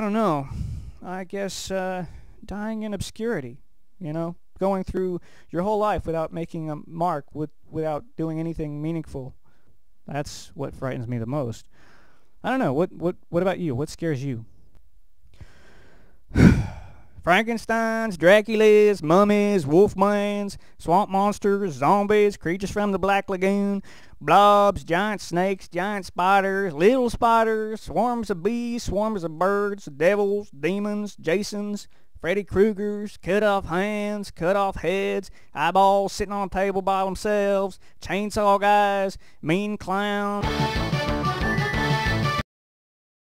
don't know. I guess uh, dying in obscurity, you know, going through your whole life without making a mark, with, without doing anything meaningful. That's what frightens me the most. I don't know. What what what about you? What scares you? Frankenstein's, Dracula's, mummies, wolfmans, swamp monsters, zombies, creatures from the Black Lagoon, blobs, giant snakes, giant spiders, little spiders, swarms of bees, swarms of birds, devils, demons, Jasons, Freddy Kruegers, cut off hands, cut off heads, eyeballs sitting on a table by themselves, chainsaw guys, mean clown.